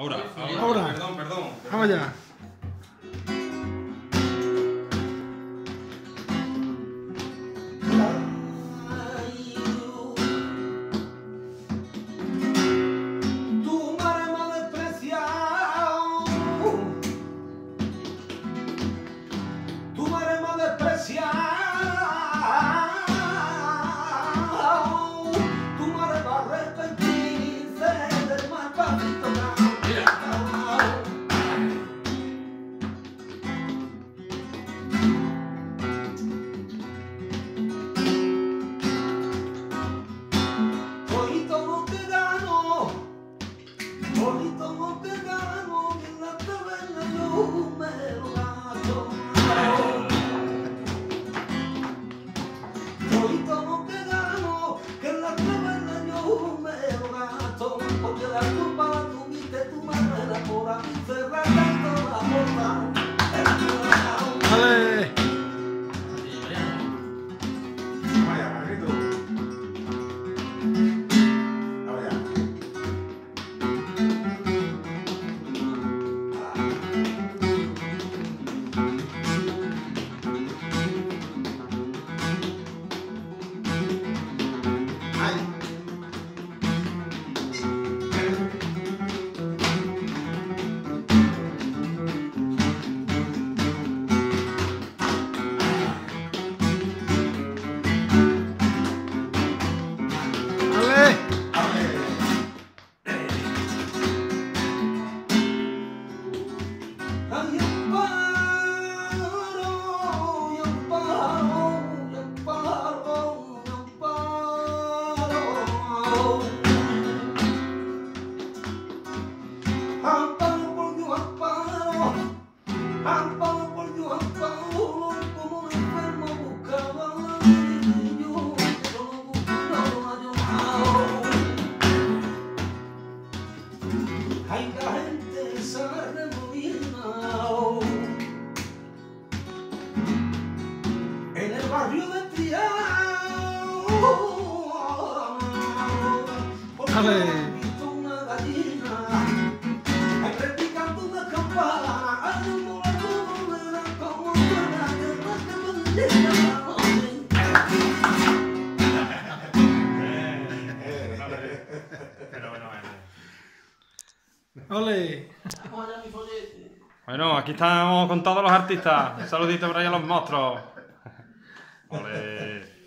Ahora, ahora, ahora. Perdón, perdón. perdón. Vamos allá. Ale. ¡Ole! Bueno, aquí estamos con todos los artistas. Un saludito por ahí a los monstruos. あれ。